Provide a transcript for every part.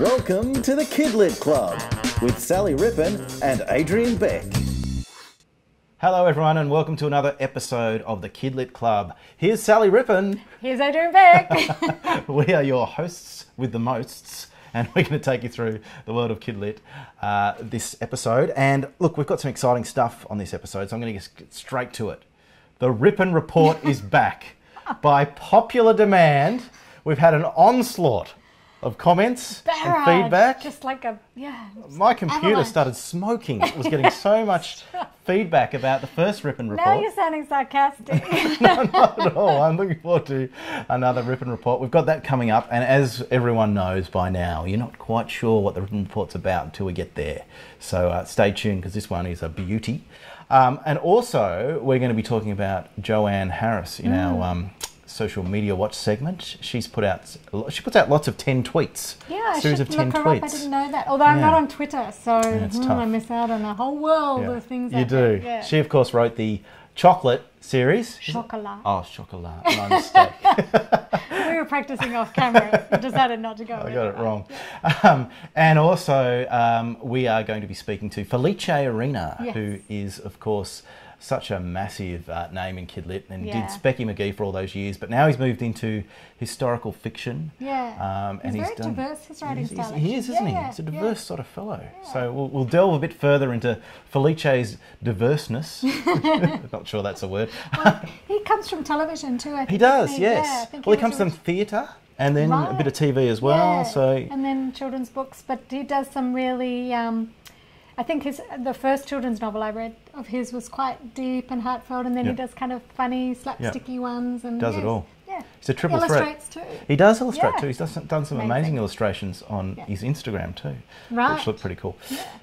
Welcome to the Kidlit Club with Sally Rippon and Adrian Beck. Hello, everyone, and welcome to another episode of the Kidlit Club. Here's Sally Rippon. Here's Adrian Beck. We are your hosts with the mosts, and we're going to take you through the world of Kidlit uh, this episode. And look, we've got some exciting stuff on this episode, so I'm going to get straight to it. The Rippon Report is back. By popular demand, we've had an onslaught of comments and feedback. Just like a, yeah. My computer avalanche. started smoking. It was getting so much feedback about the first Rippon Report. Now you're sounding sarcastic. No, not at all. I'm looking forward to another Rippon Report. We've got that coming up, and as everyone knows by now, you're not quite sure what the Rippon Report's about until we get there. So uh, stay tuned because this one is a beauty. Um, and also, we're going to be talking about Joanne Harris in our um, social media watch segment. She's put out she puts out lots of ten tweets. yeah, I series should of ten look her tweets. up. I didn't know that. Although I'm not on Twitter, so it's hmm. I miss out on a whole world Yeah. of things. You do. Yeah. She, of course, wrote the chocolate series. Chocolat. Oh, chocolat. My mistake. We were practicing off camera. We decided not to go. I got it wrong. Um, and also, um, we are going to be speaking to Felice Arena, Yes. who is, of course, such a massive uh, name in Kidlit and Yeah. did Specky Magee for all those years, but now he's moved into historical fiction. Yeah. Um, He's and very he's done, diverse, his writing He's- he's- style, He is, isn't actually. he? He's a yeah. diverse sort of fellow. So we'll, we'll delve a bit further into Felice's diverseness. Not sure that's a word. He comes from television too. I think, He does, doesn't yes. Yeah, well, he was comes from theatre and then a bit of TV as well. Yeah, So and then children's books, but he does some really. Um, I think his the first children's novel I read of his was quite deep and heartfelt, and then Yeah. he does kind of funny, slapsticky ones, and Does it all. Yeah, He's a triple threat. illustrates too. He does illustrate Yeah. too. He's done, done some Amazing. amazing illustrations on Yeah. his Instagram too, Right. which look pretty cool.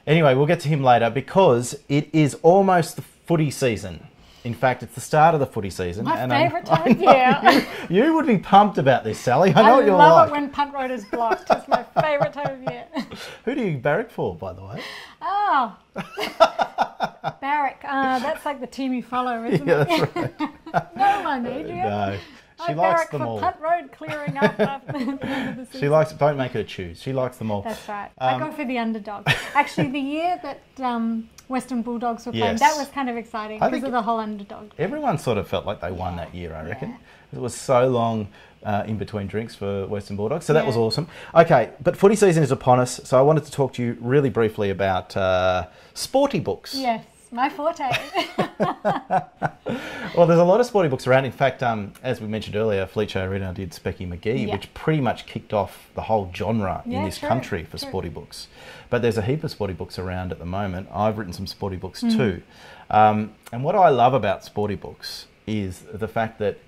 Anyway, we'll get to him later because it is almost the footy season. In fact, it's the start of the footy season. My favourite time of year. You, you would be pumped about this, Sally. I know I what you're love like. it when punt road is blocked. It's my favourite time of year. Who do you barrack for, by the way? Oh, Barrack. Uh, that's like the team you follow, isn't Yeah, it? right. no, I'm Adrian. No, she I likes barrack them for all. punt road clearing up after the end of the. She likes. Don't make her choose. She likes them all. That's right. Um, I go for the underdog. Actually, the year that um, Western Bulldogs were playing, Yes. that was kind of exciting because of the whole underdog. Everyone sort of felt like they won that year, I reckon. It was so long uh, in between drinks for Western Bulldogs, so that was awesome. Okay, but footy season is upon us, so I wanted to talk to you really briefly about uh, sporty books. Yes, my forte. Well, there's a lot of sporty books around. In fact, um, as we mentioned earlier, Felice Arena did Specky Magee, Yeah. which pretty much kicked off the whole genre in this true, country for true. sporty books. But there's a heap of sporty books around at the moment. I've written some sporty books Hmm. too. Um, and what I love about sporty books is the fact that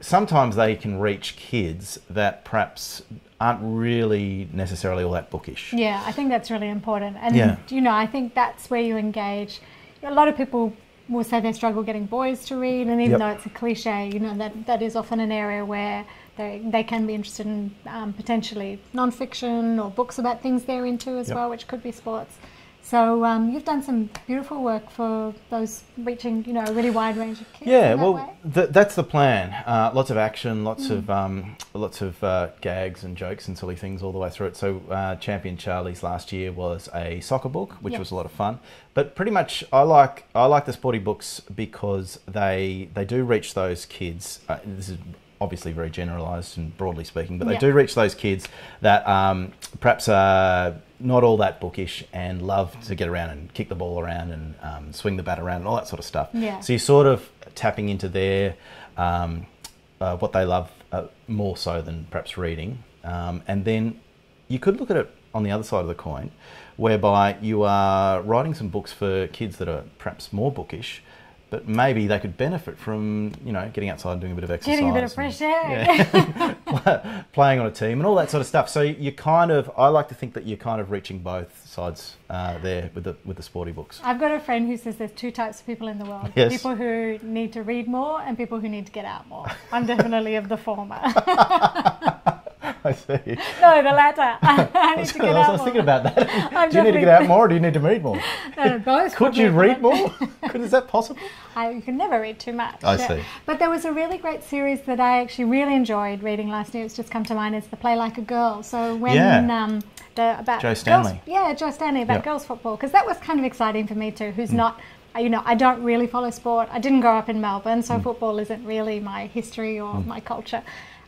sometimes they can reach kids that perhaps aren't really necessarily all that bookish. yeah, I think that's really important. And, Yeah. you know, I think that's where you engage. A lot of people will say they struggle getting boys to read, and even Yep. though it's a cliche, you know, that, that is often an area where they, they can be interested in um, potentially non-fiction or books about things they're into as Yep. well, which could be sports. So um, you've done some beautiful work for those reaching, you know, a really wide range of kids. Yeah, that well, th- that's the plan. Uh, lots of action, lots Mm. of um, lots of uh, gags and jokes and silly things all the way through it. So, uh, Champion Charlie's last year was a soccer book, which Yes. was a lot of fun. But pretty much, I like I like the sporty books because they they do reach those kids. Uh, this is obviously very generalised and broadly speaking, but they Yeah. do reach those kids that um, perhaps are not all that bookish and love to get around and kick the ball around and um, swing the bat around and all that sort of stuff. Yeah. So you're sort of tapping into their um, uh, what they love uh, more so than perhaps reading, um, and then you could look at it on the other side of the coin, whereby you are writing some books for kids that are perhaps more bookish. But maybe they could benefit from, you know, getting outside and doing a bit of exercise. Getting a bit of fresh air. yeah, playing on a team and all that sort of stuff. So you kind of, I like to think that you're kind of reaching both sides uh, there with the with the sporty books. I've got a friend who says there's two types of people in the world Yes. people who need to read more and people who need to get out more. I'm definitely of the former. I see. No, the latter. I need to I get was, out I was more. thinking about that. I'm do you need to get out more or do you need to read more? No, both Could you read more? Could, is that possible? I, you can never read too much. I see. But there was a really great series that I actually really enjoyed reading last year. It's just come to mind is the Play Like a Girl. So when Yeah. um, the about Joe girls- Stanley. yeah, Joe Stanley about Yep. girls football because that was kind of exciting for me too. Who's Mm. not. uh, You know, I don't really follow sport. I didn't grow up in Melbourne, Mm. so football isn't really my history or my culture.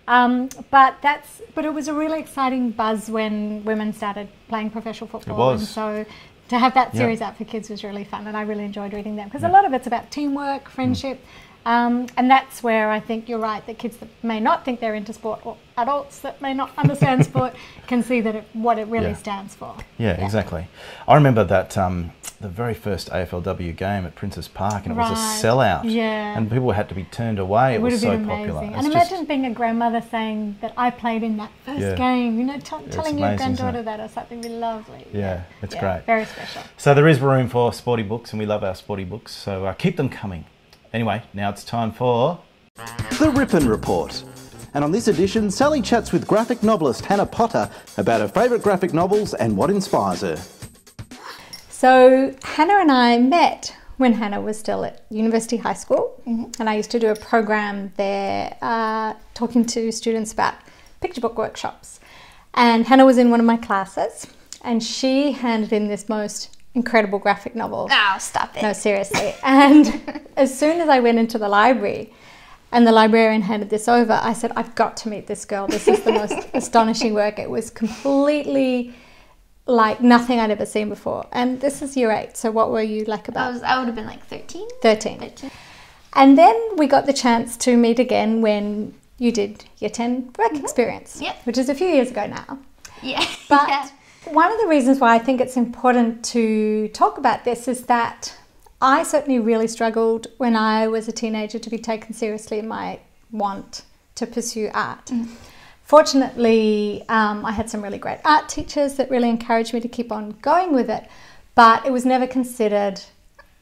Um, but that's but it was a really exciting buzz when women started playing professional football. was. And so to have that Yeah. series out for kids was really fun, and I really enjoyed reading them because a lot of it's about teamwork, friendship, um, and that's where I think you're right that kids that may not think they're into sport or adults that may not understand sport can see that it, what it really Yeah. stands for. Yeah, exactly. I remember that um, the very first AFLW game at Princes Park, and it was a Right. sellout. Yeah. And people had to be turned away. It, It would was have so been amazing. popular. And imagine just- being a grandmother saying that I played in that first Yeah. game. You know, t- telling your amazing, isn't granddaughter that or something would be lovely. Yeah, it's Yeah, great. Very special. So there is room for sporty books, and we love our sporty books. So uh, keep them coming. Anyway, now it's time for. The Rippon Report. And on this edition, Sally chats with graphic novelist Hannah Potter about her favourite graphic novels and what inspires her. So Hannah and I met when Hannah was still at University High School, and I used to do a program there uh, talking to students about picture book workshops. And Hannah was in one of my classes, and she handed in this most incredible graphic novel. Oh, stop it. No, seriously. And as soon as I went into the library and the librarian handed this over, I said, I've got to meet this girl. This is the most astonishing work. It was completely like nothing I'd ever seen before. And this is year eight. So what were you like about? I, was, I would have been like 13. 13? 13. And then we got the chance to meet again when you did your 10 work mm-hmm. experience, Yep. which is a few years ago now. Yeah. But yeah. one of the reasons why I think it's important to talk about this is that I certainly really struggled when I was a teenager to be taken seriously in my want to pursue art. Mm. Fortunately, um, I had some really great art teachers that really encouraged me to keep on going with it, but it was never considered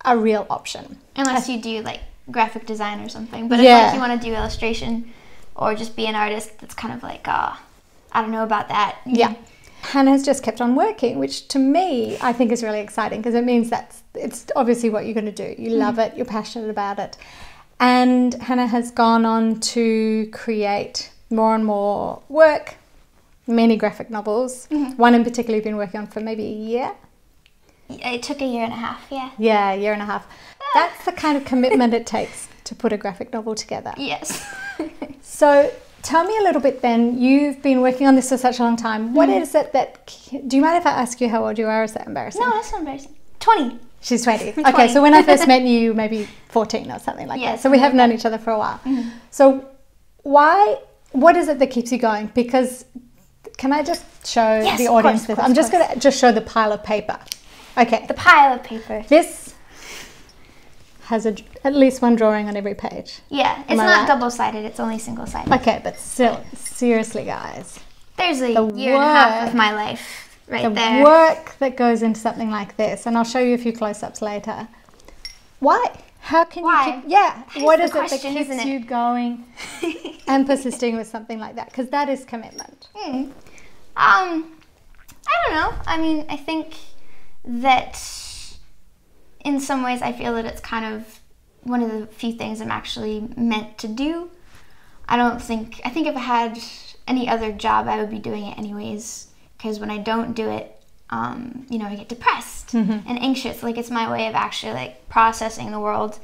a real option. Unless you do like graphic design or something. But if like you want to do illustration or just be an artist, that's kind of like, ah, I don't know about that. Yeah. Hannah has just kept on working, which to me I think is really exciting because it means that it's obviously what you're going to do. You love it, you're passionate about it. And Hannah has gone on to create more and more work, many graphic novels. Mm-hmm. One in particular you've been working on for maybe a year. It took a year and a half, yeah. Yeah, a year and a half. That's the kind of commitment it takes to put a graphic novel together. Yes. So tell me a little bit then. You've been working on this for such a long time. What mm-hmm. is it that? Do you mind if I ask you how old you are? Is that embarrassing? no, that's not embarrassing. 20. She's 20. Okay, so when I first met you, maybe 14 or something like Yeah, that. So we have known each other for a while. Mm-hmm. So why, what is it that keeps you going? Because can I just show Yes, the audience course, this? of I'm just going to just show the pile of paper. Okay, The pile of paper. this has a, at least one drawing on every page. Yeah, it's not right? double sided, it's only single sided. Okay, but still, seriously, guys. There's a The year and a half of my life right the there. work that goes into something like this, and I'll show you a few close-ups later. Why? How can Why? you keep? Yeah. What is it that keeps it? you going and persisting with something like that? Because that is commitment. Hmm. Um, I don't know. I mean, I think that in some ways I feel that it's kind of one of the few things I'm actually meant to do. I don't think, I think if I had any other job, I would be doing it anyways. Because when I don't do it, um, you know, I get depressed and anxious. Like it's my way of actually like processing the world,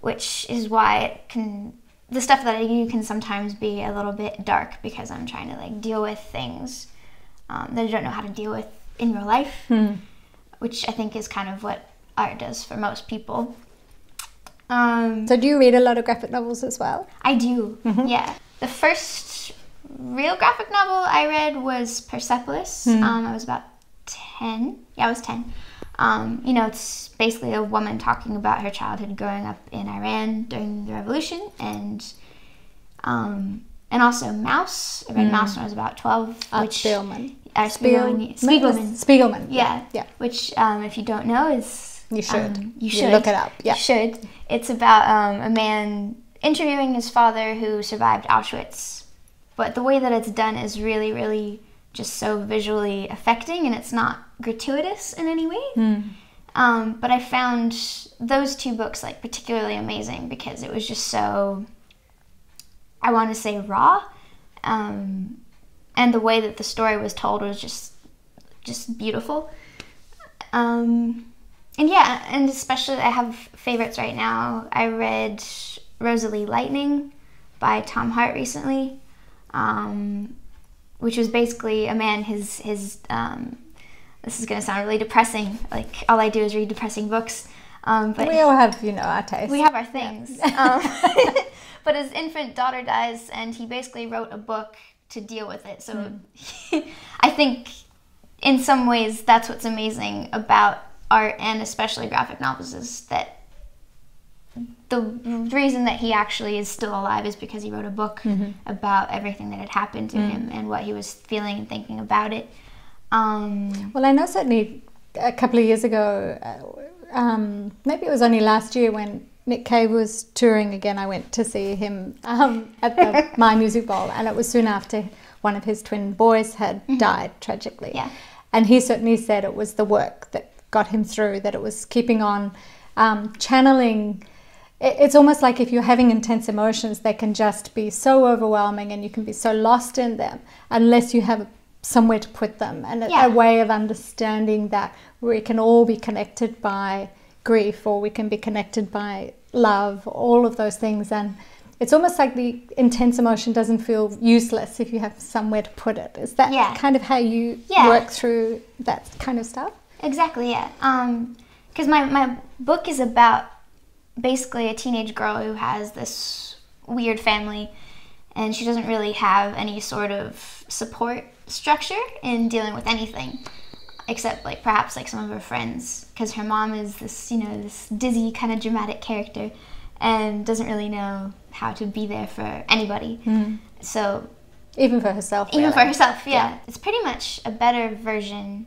which is why it can the stuff that I do can sometimes be a little bit dark because I'm trying to like deal with things um, that I don't know how to deal with in real life, which I think is kind of what art does for most people. Um, So, do you read a lot of graphic novels as well? I do, yeah. The first real graphic novel I read was Persepolis. Um, I was about 10. Yeah, I was 10. Um, you know, it's basically a woman talking about her childhood growing up in Iran during the revolution and um, and also Maus. I read Maus when I was about 12. Art which, Spielman. Uh, Spielman. Spiegelman. Spiegelman. Yeah. Yeah. Which, um, if you don't know, is You should. um, You you should look it up, yeah. You should. It's about um, a man interviewing his father who survived Auschwitz, but the way that it's done is really, really just so visually affecting and it's not gratuitous in any way. Um, but I found those two books like particularly amazing because it was just so, I want to say raw. Um, and the way that the story was told was just, just beautiful. Um, and yeah, and especially I have favorites right now. I read Rosalie Lightning by Tom Hart recently, um, which was basically a man. His his um, this is gonna sound really depressing. Like all I do is read depressing books. Um, but We all have, you know, our taste. we have our things. Um, but his infant daughter dies, and he basically wrote a book to deal with it. So I think, in some ways, that's what's amazing about art and especially graphic novels is that the reason that he actually is still alive is because he wrote a book about everything that had happened to him and what he was feeling and thinking about it. Um, Well, I know certainly a couple of years ago, uh, um, maybe it was only last year when Nick Cave was touring again. I went to see him um, at the Myer Music Bowl, and it was soon after one of his twin boys had died tragically. Yeah. And he certainly said it was the work that got him through, that it was keeping on um, channeling. It- It's almost like if you're having intense emotions, they can just be so overwhelming and you can be so lost in them unless you have somewhere to put them and a, Yeah. a way of understanding that we can all be connected by grief or we can be connected by love, all of those things. And it's almost like the intense emotion doesn't feel useless if you have somewhere to put it. Is that Yeah. kind of how you Yeah. work through that kind of stuff? Exactly, yeah. Um, because my, my book is about basically a teenage girl who has this weird family and she doesn't really have any sort of support structure in dealing with anything except like perhaps like some of her friends because her mom is this you know this dizzy kind of dramatic character and doesn't really know how to be there for anybody hmm. so Even for herself. even for really. herself yeah. it's pretty much a better version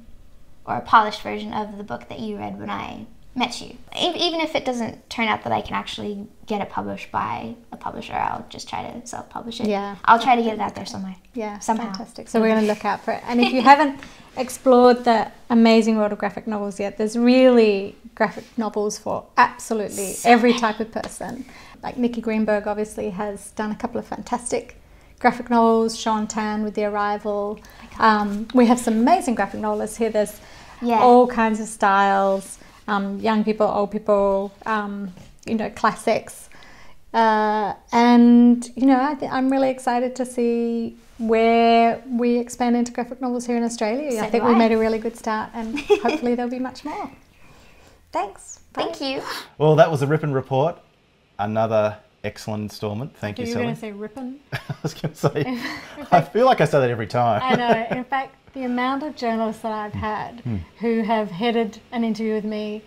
or a polished version of the book that you read when i met you even if it doesn't turn out that i can actually get it published by a publisher i'll just try to self-publish it Yeah. i'll try to get it out there somewhere Yeah, somehow. fantastic. So we're going to look out for it. And if you haven't explored the amazing world of graphic novels yet, there's really graphic novels for absolutely every type of person. Like Nikki Greenberg obviously has done a couple of fantastic graphic novels. Shaun Tan with The Arrival. Um, we have some amazing graphic novelists here. There's Yeah. all kinds of styles, um, young people, old people, um, you know, classics. Uh, and you know, I th- I'm really excited to see where we expand into graphic novels here in Australia. So I think we I. made a really good start, and hopefully there'll be much more. Thanks. thank you Well, that was a Rippon Report. Another excellent instalment. Thank you, You were going to say ripping. I was going to say, I feel like I say that every time. I know. In fact, the amount of journalists that I've had who have headed an interview with me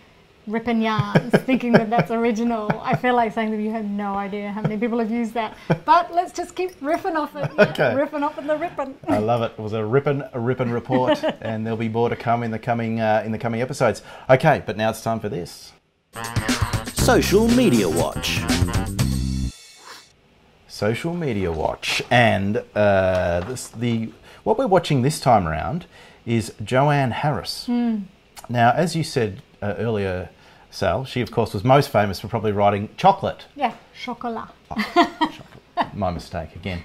ripping yarns, thinking that that's original, I feel like saying that you have no idea how many people have used that. But let's just keep riffing off it. Yeah, Okay. Riffing off of the ripping. I love it. It was a rippin' a rippin' report, and there'll be more to come in the coming uh, in the coming episodes. Okay, but now it's time for this. Social Media Watch. Social Media Watch, and uh, this, the what we're watching this time around is Joanne Harris. Now, as you said uh, earlier, Sal, she of course was most famous for probably writing Chocolate. Yeah, chocolat. My mistake again.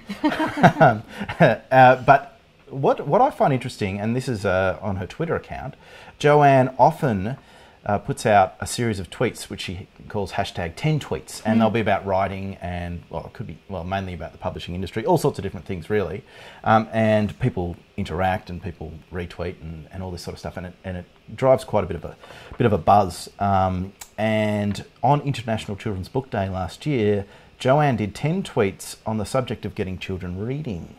Um, uh, but what what I find interesting, and this is uh, on her Twitter account, Joanne often uh, puts out a series of tweets which she calls hashtag 10 tweets and they'll be about writing and well it could be well mainly about the publishing industry all sorts of different things really. Um, and people interact and people retweet and, and all this sort of stuff and it, and it drives quite a bit of a bit of a buzz. Um, and on international children's book day last year joanne did 10 tweets on the subject of getting children reading.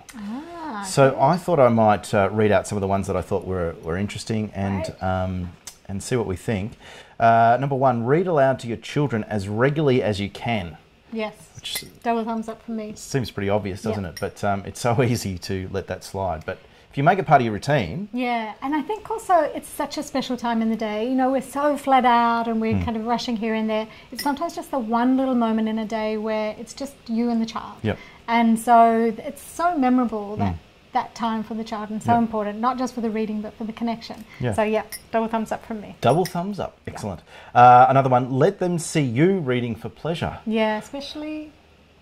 So I thought I might uh, read out some of the ones that I thought were, were interesting and um, and see what we think. Uh, number one, read aloud to your children as regularly as you can. Yes. Which Double thumbs up for me. seems pretty obvious, doesn't Yeah. it? But um, it's so easy to let that slide. But if you make it part of your routine, Yeah, and I think also it's such a special time in the day. You know, we're so flat out and we're kind of rushing here and there. It's sometimes just the one little moment in a day where it's just you and the child. Yep. And so it's so memorable that that time for the child and so Yep. important, not just for the reading but for the connection. Yeah. So yeah, double thumbs up from me. double thumbs up. Excellent. Uh, another one, let them see you reading for pleasure, Yeah, especially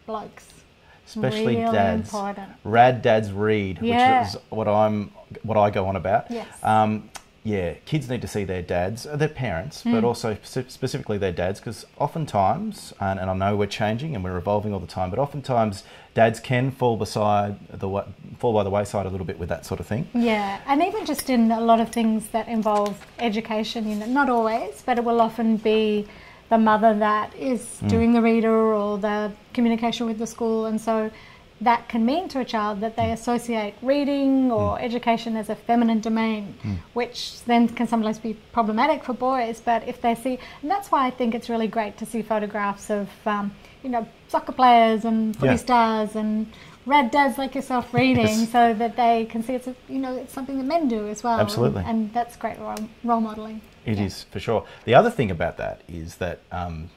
blokes. especially really dads. important. Rad dads read, Yeah. which is what I'm, what I go on about. Yes. Um, yeah, kids need to see their dads, uh, their parents, Hmm. but also specifically their dads, because oftentimes, and, and I know we're changing and we're evolving all the time, but oftentimes dads can fall beside the fall by the wayside a little bit with that sort of thing. Yeah, and even just in a lot of things that involve education, you know, not always, but it will often be the mother that is doing the reader or the communication with the school, and so that can mean to a child that they associate reading or education as a feminine domain, which then can sometimes be problematic for boys. But if they see, and that's why I think it's really great to see photographs of, um, you know, soccer players and footy Yeah. stars and red dads like yourself reading, Yes. so that they can see it's a, you know it's something that men do as well. Absolutely. and, and that's great role, role modeling. It is for sure. The other thing about that is that um,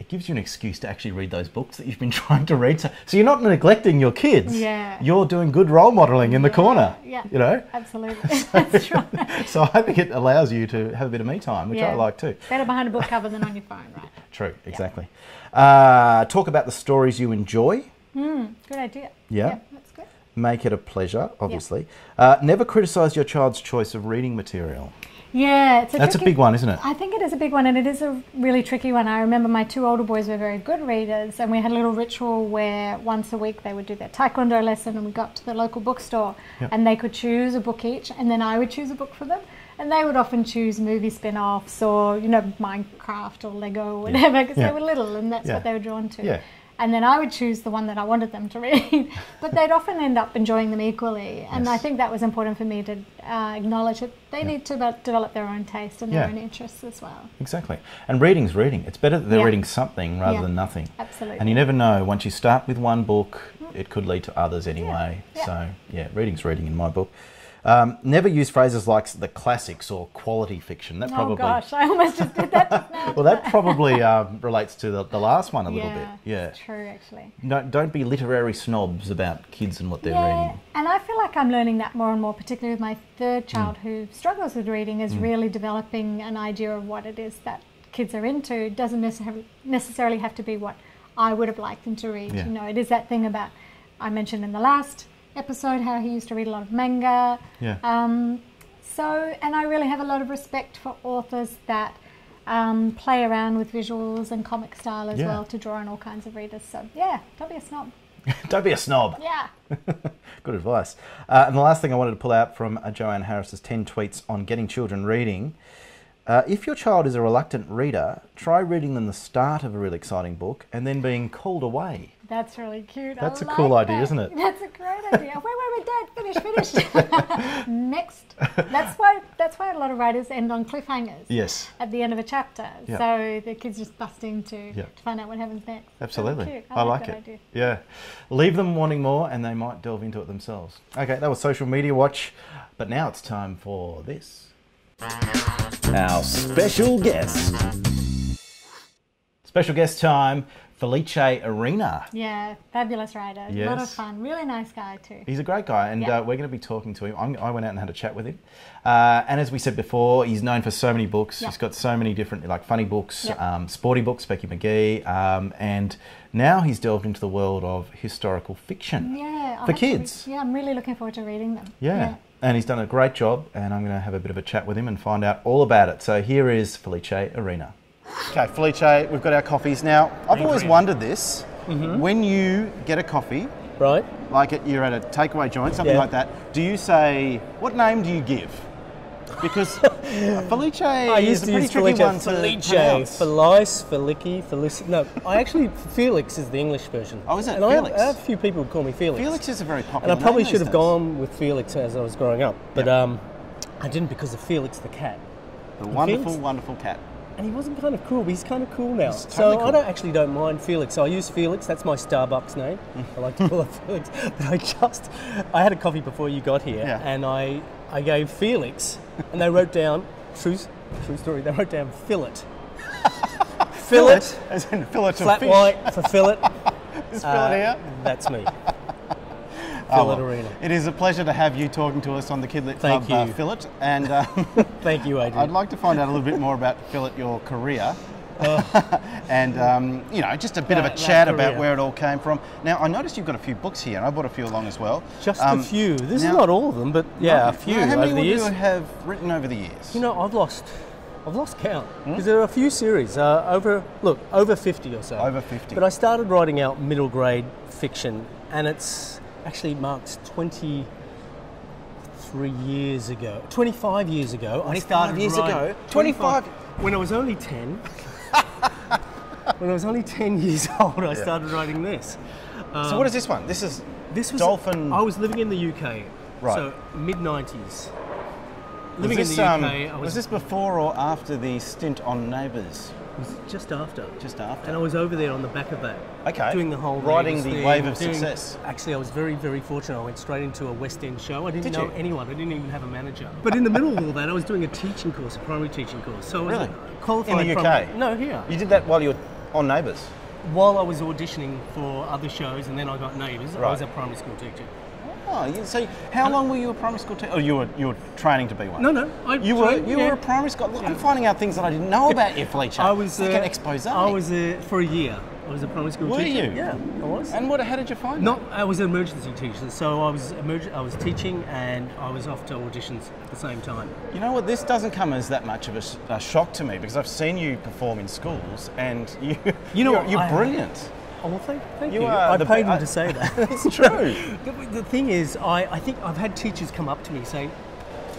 it gives you an excuse to actually read those books that you've been trying to read. So, so you're not neglecting your kids. Yeah. You're doing good role modeling in the Yeah, corner. yeah. You know. Absolutely, that's right. So I think it allows you to have a bit of me time, which I like too. Better behind a book cover than on your phone, right? True. Exactly. Uh, talk about the stories you enjoy. Good idea. Yeah. that's good. Make it a pleasure, obviously. Uh, never criticise your child's choice of reading material. Yeah, it's a That's a big one, isn't it? I think it is a big one, and it is a really tricky one. I remember my two older boys were very good readers, and we had a little ritual where once a week they would do their taekwondo lesson, and we got to the local bookstore, Yep. and they could choose a book each, and then I would choose a book for them. And they would often choose movie spin-offs or you know Minecraft or Lego or whatever because Yeah. they were little and that's Yeah. what they were drawn to. Yeah. And then I would choose the one that I wanted them to read, but they'd often end up enjoying them equally. And I think that was important for me to uh, acknowledge that they need to de- develop their own taste and their Yeah. own interests as well. Exactly. And reading's reading. It's better that they're Yeah. reading something rather Yeah. than nothing. Absolutely. And you never know. Once you start with one book, it could lead to others anyway. Yeah. So, yeah, reading's reading in my book. Um, never use phrases like the classics or quality fiction. That probably. Oh gosh, I almost just did that. Well, that probably um, relates to the, the last one a little yeah, bit. Yeah. it's true actually. No, don't be literary snobs about kids and what they're yeah, reading. and I feel like I'm learning that more and more, particularly with my third child who struggles with reading, is really developing an idea of what it is that kids are into. It doesn't necessarily necessarily have to be what I would have liked them to read. Yeah. You know, it is that thing about I mentioned in the last episode how he used to read a lot of manga. Yeah. Um, so, and I really have a lot of respect for authors that um, play around with visuals and comic style as Yeah. well to draw on all kinds of readers. So, yeah, don't be a snob. don't be a snob. Yeah. Good advice. Uh, and the last thing I wanted to pull out from uh, Joanne Harris's 10 tweets on getting children reading. Uh, if your child is a reluctant reader, try reading them the start of a really exciting book and then being called away. That's really cute. That's a like cool idea, isn't it? That's a great idea. wait, wait, wait, Dad, finish, finish. Next. That's why. That's why a lot of writers end on cliffhangers. Yes. At the end of a chapter, Yeah. so the kids just bust into Yeah. to find out what happens next. Absolutely. cute. I, like, that it. idea. Yeah. Leave them wanting more and they might delve into it themselves. Okay, that was Social Media Watch. But now it's time for this. Our special guest. Special guest time, Felice Arena. Yeah, fabulous writer. A lot of fun. Really nice guy too. He's a great guy, and Yeah. uh, we're going to be talking to him. I'm, I went out and had a chat with him, uh, and as we said before, he's known for so many books. Yeah. He's got so many different, like funny books, Yeah. um, sporty books, Specky Magee, um, and now he's delved into the world of historical fiction. Yeah. For have to re- kids. yeah, I'm really looking forward to reading them. Yeah. And he's done a great job, and I'm going to have a bit of a chat with him and find out all about it. So here is Felice Arena. Okay, Felice, we've got our coffees now. I've always wondered this. Mm-hmm. When you get a coffee, Right. like it, you're at a takeaway joint, something Yeah. like that, do you say, what name do you give? Because Felice I is used a pretty use tricky Felice, one to Felice, pronounce. Felice, Felici, Felici. No, I actually Felix is the English version. Oh, is it? And I have, Felix? I have a few people who call me Felix. Felix is a very popular. Name. And I probably name should have days. gone with Felix as I was growing up, but um, I didn't because of Felix the cat. The wonderful, Felix? wonderful cat. and he wasn't kind of cool, but he's kind of cool now. So totally I cool. don't actually don't mind Felix. I use Felix. That's my Starbucks name. I like to call it Felix. But I just I had a coffee before you got here, Yeah. and I I gave Felix, and they wrote down true true story. They wrote down fillet. fillet. As in fillet of Flat fish. white for fillet. Is Uh, fillet here? That's me. Oh, well, Arena. It is a pleasure to have you talking to us on the Kidlit Thank Club uh, you. Fillet. And um, Thank you, Adrian. I'd like to find out a little bit more about Fillet, your career. and um, you know, just a bit of a chat about where it all came from. Now, I noticed you've got a few books here, and I bought a few along as well. Just Um, a few. This now- is not all of them, but yeah, a few how many over the would years. you have written over the years? You know, I've lost, I've lost count Hmm? because there are a few series uh, over. Look, over fifty or so. Over 50. But I started writing out middle grade fiction, and it's actually marks twenty three years ago, twenty five years ago. I 25 started years ago? 25? when I was only ten. When I was only ten years old, I started writing this. so what is this one? This is This was Dolphin. I was living in the UK, Right. so mid nineties. was Living this, in the UK, um, was was, this before or after the stint on Neighbours? was just after. Just after. And I was over there on the back of that. Okay. Doing the whole Riding the thing, wave of doing- success. Actually, I was very, very fortunate. I went straight into a West End show. I didn't Did know you? anyone. I didn't even have a manager. But in the middle of all that, I was doing a teaching course, a primary teaching course. So I was Really? qualified In the UK? primary- no, here. You did that while you were on Neighbours? While I was auditioning for other shows, and then I got Neighbours. I was a primary school teacher. Oh, you, so how long were you a primary school teacher? Oh, you were you were training to be one. No, no. I You were you yeah. were a primary school. Look, I'm finding out things that I didn't know about you, Felicia. I was it's like uh, an expose. I was uh, for a year. I was a primary school Were teacher. you? Yeah, I was. And what? How did you find? Not, I was an emergency teacher, so I was emerg- I was teaching and I was off to auditions at the same time. You know what? This doesn't come as that much of a shock to me because I've seen you perform in schools, and you You know you're, what, you're I- brilliant. Oh well, thank, thank You you. are I the paid I- to say that. It's true. the, the thing is, I, I think I've had teachers come up to me saying,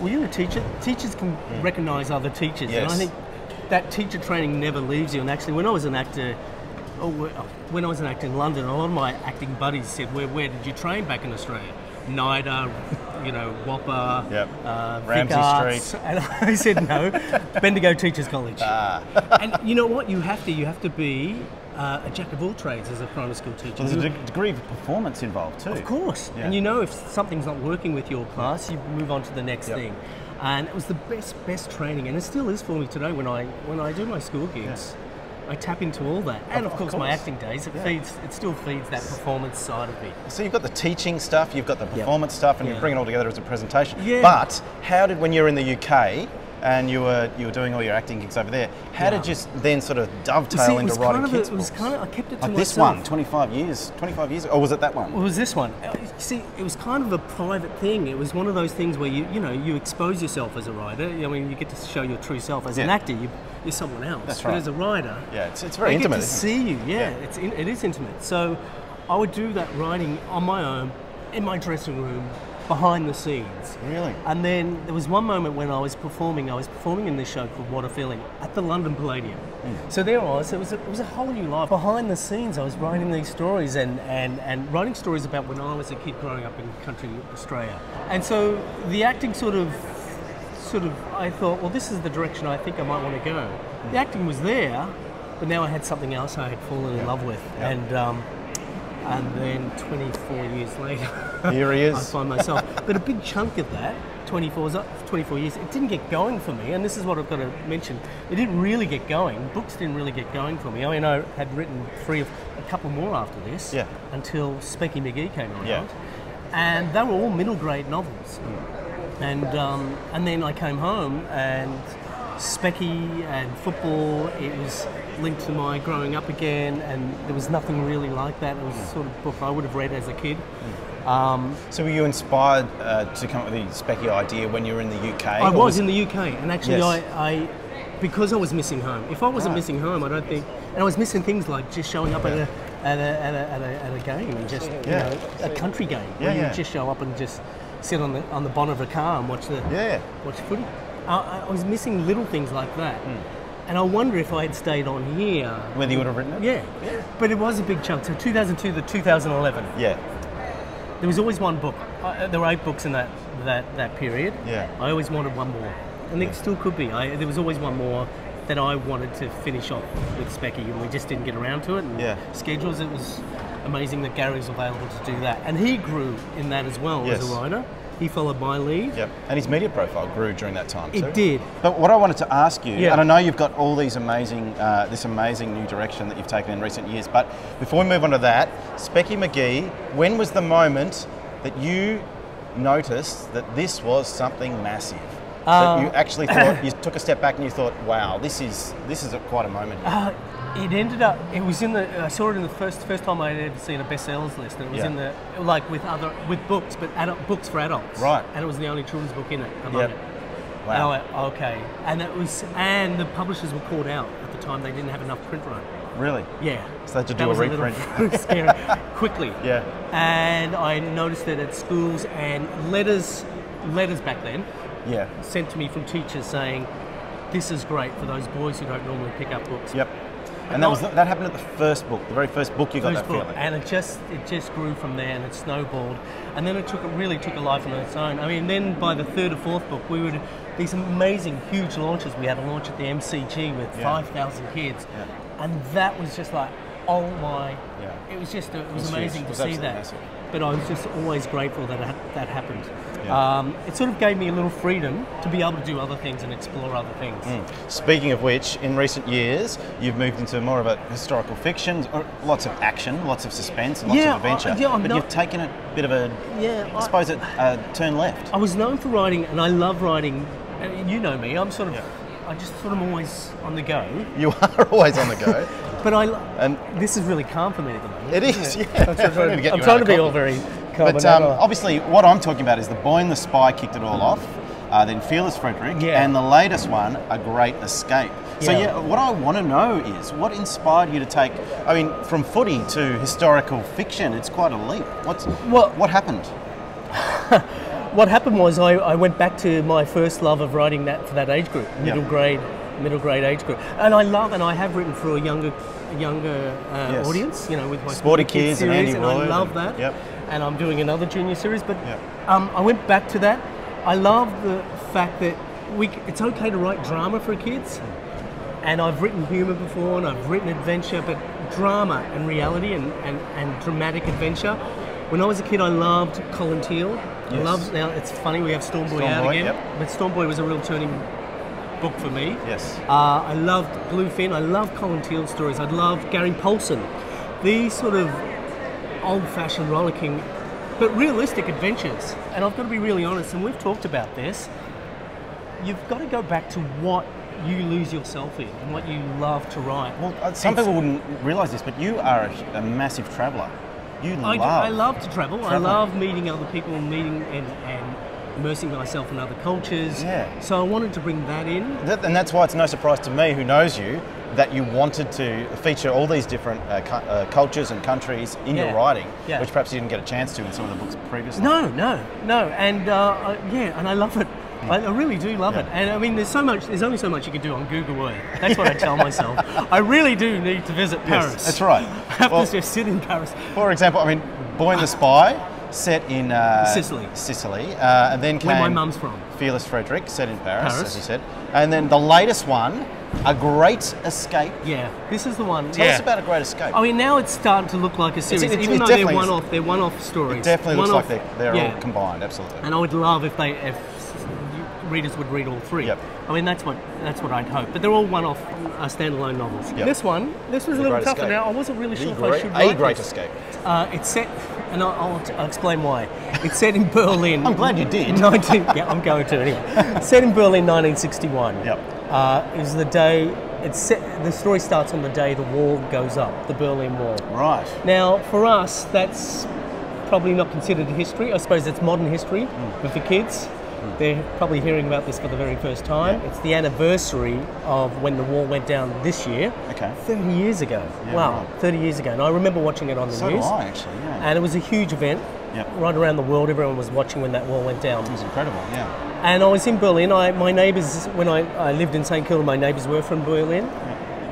"Well, you're a teacher. Teachers can recognise other teachers." And Mm. I think that teacher training never leaves you. And actually, when I was an actor. Oh, when I was an actor in London, a lot of my acting buddies said, "Where, where did you train back in Australia?" NIDA, you know, WAAPA, Yep. uh, Vic Ramsay Arts." Street. and I said no, Bendigo Teachers College. Ah. and you know what? You have to. You have to be uh, a jack of all trades as a primary school teacher. There's a de- degree of performance involved too. of course. Yeah. And you know if something's not working with your class, you move on to the next Yep. thing. And it was the best best training, and it still is for me today when I when I do my school gigs. I tap into all that, and of, Of course, my acting days. It Yeah. feeds, it still feeds that performance side of me. So you've got the teaching stuff, you've got the performance stuff, and you bring it all together as a presentation. Yeah. But how did when you were in the UK and you were you were doing all your acting gigs over there? How did you then sort of dovetail see, into writing kind of a, kids it was books? kind of I kept it to like this myself. one, 25 years, 25 years, or was it that one? What was this one? Uh, See, it was kind of a private thing. It was one of those things where you, you know, you expose yourself as a writer. I mean, you get to show your true self. As an actor, you, you're someone else. That's But right. as a writer, Yeah, it's, it's very I intimate. get to see you. Yeah, Yeah. it's in, it is intimate. So I would do that writing on my own in my dressing room, behind the scenes. Really? And then there was one moment when I was performing. I was performing in this show called What a Feeling at the London Palladium. Mm. So there I was. It was a, it was a whole new life. Behind the scenes, I was writing these stories and, and, and writing stories about when I was a kid growing up in country Australia. And so the acting sort of sort of I thought, well, this is the direction I think I might want to go. The acting was there, but now I had something else I had fallen in love with, Yeah. and um, and then 24 years later, Here he I is. find myself. but a big chunk of that, 24, is up- 24 years, it didn't get going for me, and this is what I've got to mention. It didn't really get going. Books didn't really get going for me. I mean, I had written three of a couple more after this, Yeah. until Specky Magee came around, Yeah. and they were all middle grade novels. And um, and then I came home and Specky and football. It was linked to my growing up again, and there was nothing really like that. It was a sort of book I would have read as a kid. Um, So were you inspired uh, to come up with the Specky idea when you were in the UK? I or was in the UK, and actually, Yes. I, I because I was missing home. If I wasn't Right. missing home, I don't think, and I was missing things like just showing up at a at a, at a, at a, at a game and just Yeah. you know a country game Yeah, where yeah. you just show up and just sit on the on the bonnet of a car and watch the Yeah. watch footy. I, I was missing little things like that, Hmm. and I wonder if I had stayed on here. Whether you would have written it? Yeah, but it was a big chunk. So 2002 to 2011, Yeah. there was always one book. Uh, there were eight books in that that, that period. Yeah. I always wanted one more, and there still could be. I, there was always one more that I wanted to finish off with Specky, and we just didn't get around to it. And Yeah. schedules, it was amazing that Garry was available to do that, and he grew in that as well Yes. as a writer. He followed my lead. Yep. And his media profile grew during that time It too. did. But what I wanted to ask you, Yeah. and I know you've got all these amazing, uh, this amazing new direction that you've taken in recent years, but before we move on to that, Specky Magee, when was the moment that you noticed that this was something massive? Uh, that you actually thought, you took a step back and you thought, wow, this is this is a, quite a moment. Uh, it ended up. It was in the. I saw it in the first first time I'd ever seen a bestsellers list. And it was Yeah. in the like with other with books, but adult books for adults. Right. And it was the only children's book in it. Among Yep. it. Wow. And I went, okay. And it was. And the publishers were caught out at the time. They didn't have enough print run. Really? Yeah. So they had to That do a was reprint. little scary. Quickly. Yeah. And I noticed it at schools and letters, letters back then, Yeah. sent to me from teachers saying, "This is great for those boys who don't normally pick up books." Yep. And that was that happened at the first book, the very first book you got that book, feeling. and it just it just grew from there, and it snowballed, and then it took it really took a life on its own. I mean, then by the third or fourth book, we would these amazing huge launches. We had a launch at the MCG with Yeah. five thousand kids, and that was just like, oh my! Yeah. It was just it was, was huge. amazing It was to see that. massive. But I was just always grateful that it, that happened. Yeah. Um, it sort of gave me a little freedom to be able to do other things and explore other things. Speaking of which, in recent years, you've moved into more of a historical fiction, or lots of action, lots of suspense, and lots Yeah, of adventure. I- yeah, I'm but not- you've taken a bit of a, Yeah, I I- suppose, a uh, turn left. I was known for writing, and I love writing. You know me, I'm sort of, Yeah. I just sort of always on the go. You are always on the go. But I, And- this is really calm for me at the moment. It is, yeah. I'm trying, I need to get I'm trying to be all very calm. But um, obviously, what I'm talking about is the Boy and the Spy kicked it all off. Uh, then Fearless Frederick, Yeah. and the latest one, A Great Escape. So Yeah. yeah, what I want to know is what inspired you to take? I mean, from footy to historical fiction, it's quite a leap. What's Well- what happened? what happened was I, I went back to my first love of writing that for that age group, middle Yeah. grade, middle grade age group, and I love and I have written for a younger, younger uh, Yes. audience, you know, with my Sporty Kids Kids and series, Andy and I love and- that. yep. And I'm doing another junior series, but Yep. um, I went back to that. I love the fact that we, it's okay to write drama for kids. And I've written humour before and I've written adventure, but drama and reality and, and, and dramatic adventure. When I was a kid, I loved Colin Thiele. I Yes. loved, now it's funny we have Storm Boy Storm out Boy, again, yep. but Storm Boy was a real turning book for me. Yes. Uh, I loved Bluefin. I love Colin Thiele stories. I loved Gary Paulsen. These sort of old-fashioned rollicking, but realistic adventures. And I've got to be really honest, and we've talked about this. You've got to go back to what you lose yourself in and what you love to write. Well, uh, some It's- people wouldn't realise this, but you are a, a massive traveller. You I, love. do- I love to travel. I love meeting other people and meeting and, and immersing myself in other cultures. Yeah. So I wanted to bring that in. That, and that's why it's no surprise to me, who knows you, that you wanted to feature all these different uh, cu- uh, cultures and countries in your writing, Yeah. which perhaps you didn't get a chance to in some of the books previously. No, no, no, and uh, yeah, and I love it. I, I really do love it, and I mean, there's so much. There's only so much you can do on Google Earth. That's what I tell myself. I really do need to visit Yes, Paris. that's right. I have Well- to just sit in Paris. For example, I mean, Boy and the Spy, set in uh, Sicily. Sicily, uh, and then came Where my mum's from. Fearless Frederick, set in Paris, Paris. as you said, and then the latest one, A Great Escape. Yeah, this is the one. Tell yeah. us about A Great Escape. I mean, now it's starting to look like a series, it- even it though they're one-off. They're one-off stories. it definitely looks like One-off- they're, they're yeah. all combined, absolutely. And I would love if they if readers would read all three. Yep. I mean, that's what that's what I'd hope. But they're all one-off uh, standalone novels. Yep. This one, this was a little tougher. Escape. Now I wasn't really The sure if I great, should a write Great this. Escape. Uh, it's set, and I'll, I'll, t- I'll explain why. It's set in Berlin. I'm glad you did. 19, yeah, I'm going to anyway. set in Berlin, 1961. Yep. Uh, it was the day. It's set, the story starts on the day the wall goes up, the Berlin Wall. Right. Now, for us, that's probably not considered history. I suppose it's modern history, Hmm. but for kids, they're probably hearing about this for the very first time. Yeah. It's the anniversary of when the wall went down this year. Okay. 30 years ago. Yeah, wow, right. 30 years ago. And I remember watching it on the So news. I, actually, yeah. And it was a huge event. Yep. Right around the world, everyone was watching when that wall went down. It was incredible, yeah. And I was in Berlin. I, my neighbours, when I, I lived in St Kilda, my neighbours were from Berlin.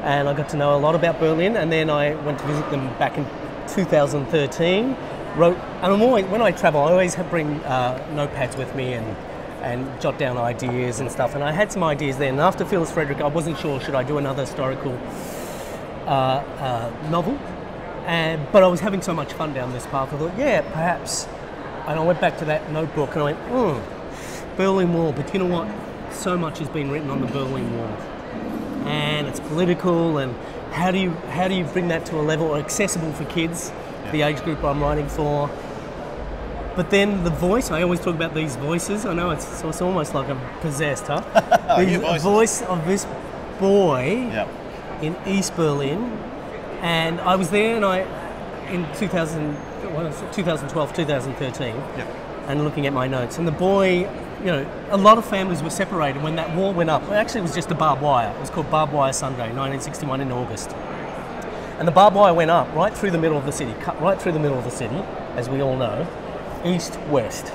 And I got to know a lot about Berlin. And then I went to visit them back in 2013. Wrote, and I'm always, when I travel, I always have bring uh, notepads with me and and jot down ideas and stuff. And I had some ideas then. And after Fearless Frederick, I wasn't sure should I do another historical uh, uh, novel. And, but I was having so much fun down this path. I thought, yeah, perhaps. And I went back to that notebook and I went, hmm, Berlin Wall. But you know what? So much has been written on the Berlin Wall, and it's political. And how do you how do you bring that to a level accessible for kids, the age group I'm writing for? But then the voice, I always talk about these voices. I know it's, it's almost like I'm possessed, huh? The voice of this boy Yeah. in East Berlin, and I was there, and I in 2000, what is it, 2012, 2013, Yep. and looking at my notes, and the boy, you know, a lot of families were separated when that wall went up. Well, actually, it was just a barbed wire. It was called Barbed Wire Sunday, 1961 in August, and the barbed wire went up right through the middle of the city, cut right through the middle of the city, as we all know, east west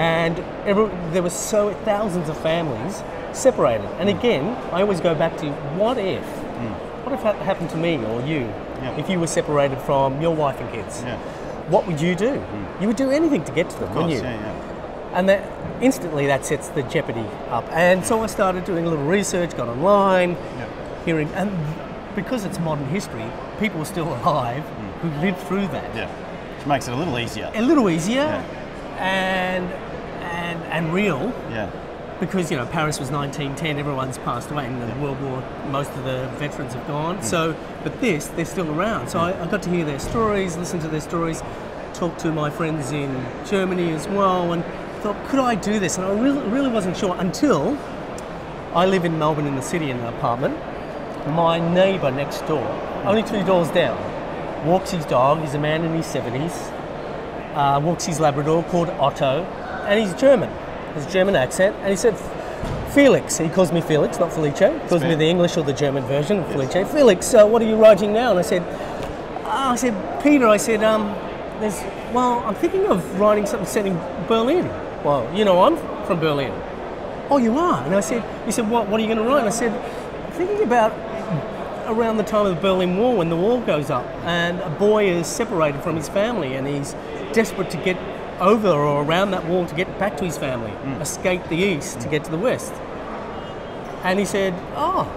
and every, there were so thousands of families separated. And hmm. again, I always go back to what if? Hmm. What if that happened to me or you? Yeah. If you were separated from your wife and kids, Yeah. what would you do? Hmm. You would do anything to get to them, wouldn't you? yeah. And that instantly that sets the jeopardy up. And so I started doing a little research, got online, hearing, and because it's modern history, people are still alive who lived through that Yeah. Which makes it a little easier. a little easier and and and real. Yeah. because you know Paris was 1910 everyone's passed away in the World War most of the veterans have gone. Mm. So but this they're still around. So I, I got to hear their stories listen to their stories talk to my friends in Germany as well and thought could I do this? And I really, really wasn't sure until I live in Melbourne in the city in an apartment. My neighbour next door only two doors down walks his dog he's a man in his 70s uh, walks his Labrador called Otto, and he's German. Has a German accent, and he said, Felix. He calls me Felix, not Felice. He calls me the English or the German version of Felice. Felix, uh, what are you writing now? And I said, "Ah," I said, Peter. I said, um, there's, well, I'm thinking of writing something set in Berlin. Well, you know, I'm from Berlin. Oh, you are? And I said, he said, what, what are you going to write? And I said, I'm thinking about around the time of the Berlin Wall when the wall goes up and a boy is separated from his family and he's desperate to get over or around that wall to get back to his family, mm. escape the east to mm. get to the west. And he said, Oh,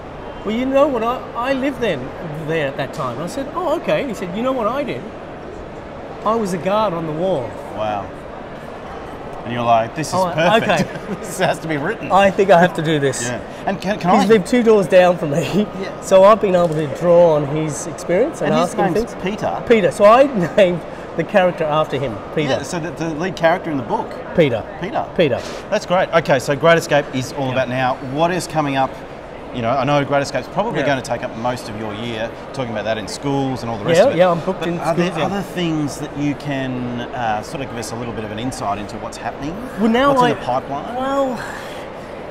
well, you know what? I, I lived then there at that time. And I said, Oh, okay. And he said, You know what I did? I was a guard on the wall. Wow. And you're like, this is Oh, perfect. okay. this has to be written. I think I have to do this. yeah. And can, can He's I? lived two doors down from me, Yeah. so I've been able to draw on his experience and, and his ask him things. Peter. Peter. So I named the character after him, Peter. Yeah, so the, the lead character in the book, Peter. Peter. Peter. That's great. Okay, so Great Escape is all Yeah. about now. What is coming up? You know, I know Great Escape's probably Yeah. going to take up most of your year, talking about that in schools and all the rest Yeah, of it. yeah, I'm booked But in Are there yeah. other things that you can uh, sort of give us a little bit of an insight into what's happening? Well, now what's I, in the pipeline? Well,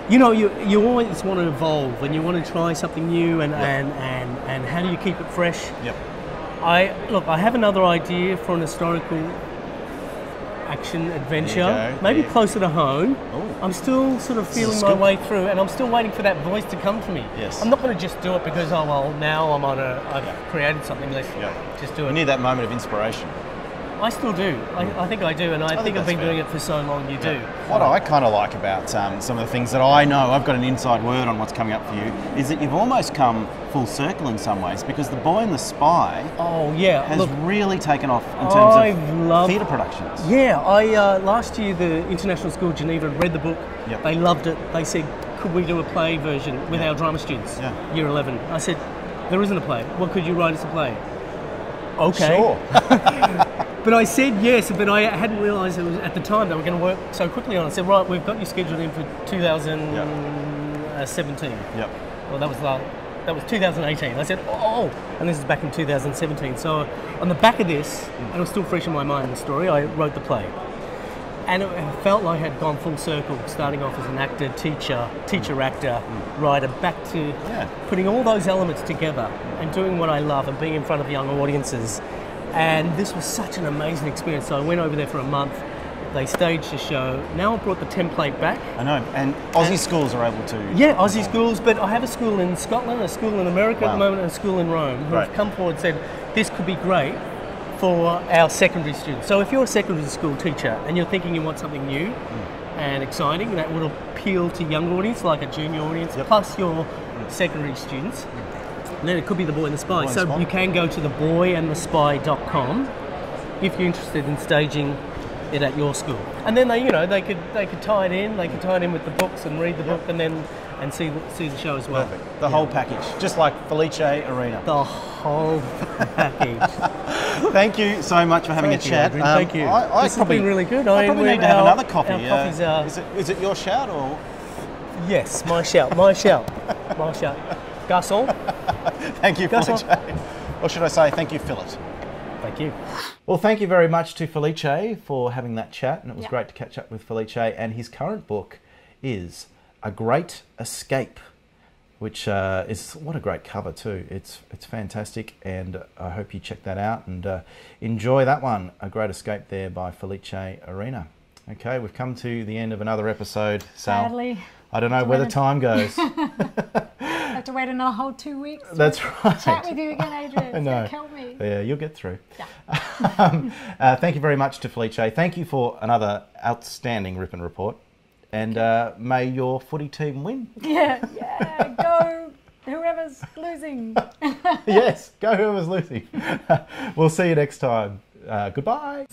you know, you, you always want to evolve and you want to try something new, and, and, and, and how do you keep it fresh? Yep. I look. I have another idea for an historical action adventure, maybe you- closer to home. Oh. I'm still sort of feeling my way through, and I'm still waiting for that voice to come to me. Yes. I'm not going to just do it because oh well, now I'm on a. I've created something. Let's Yeah. just do it. need that moment of inspiration. I still do. I, I think I do, and I, think think, I've been doing it for so long. You do. What I kind of like about um, some of the things that I know, I've got an inside word on what's coming up for you, is that you've almost come full circle in some ways because The Boy and the Spy Oh yeah. has Look, really taken off in terms I've of loved- theatre productions. Yeah, I uh, last year the International School of Geneva read the book. Yep. They loved it. They said, "Could we do a play version with Yeah. our drama students?" Yeah. Year eleven. I said, "There isn't a play. What could you write as a play?" Okay. Sure. But I said yes, but I hadn't realised it was at the time they were going to work so quickly on it. I said, "Right, we've got you scheduled in for 2017." yep. Well, that was last, that was 2018. I said, oh, and this is back in 2017. So on the back of this, and it was still fresh in my mind, the story, I wrote the play. And it, felt like I had gone full circle, starting off as an actor, teacher, teacher, actor, writer, back to Yeah. putting all those elements together and doing what I love and being in front of young audiences. And this was such an amazing experience. So I went over there for a month. They staged the show. Now I've brought the template back. I know. And Aussie schools are able to. Yeah, Aussie schools, but I have a school in Scotland, a school in America at the moment, and a school in Rome who Right. have come forward and said this could be great for our secondary students. So if you're a secondary school teacher and you're thinking you want something new, hmm. and exciting that would appeal to young audience, like a junior audience, Yep. plus your hmm. secondary students. Hmm. And then it could be The Boy and the Spy. the so Spy. you can go to theboyandthespy.com if you're interested in staging it at your school. And then they, you know, they could they could tie it in, they could tie it in with the books and read the book and then and see see the show as well. Perfect. The whole package, just like Felice Arena. The whole package. Thank you so much for having Thank a you, chat. Thank you. I, I This has probably, been really good. I I- probably need to have our- another coffee. our Uh, are- is, it, is it your shout or? yes, my shout, my shout, my shout. Garçon, Thank you, Go Felice. Or should I say, thank you, Philip. thank you. Well, thank you very much to Felice for having that chat, and it was Yeah. great to catch up with Felice. And his current book is A Great Escape, which uh, is what a great cover too. It's it's fantastic, and I hope you check that out and uh, enjoy that one. A Great Escape there by Felice Arena. Okay, we've come to the end of another episode. Sal. Sadly, I don't know where the time goes. Have to wait another whole two weeks. That's right. Chat with you again, Adrian. It's know. kill me. Yeah, you'll get through. um, uh, thank you very much to Felice. Thank you for another outstanding Rippon Report. And uh, may your footy team win. Yeah, yeah. Go, whoever's losing. yes, go whoever's losing. we'll see you next time. Uh, goodbye.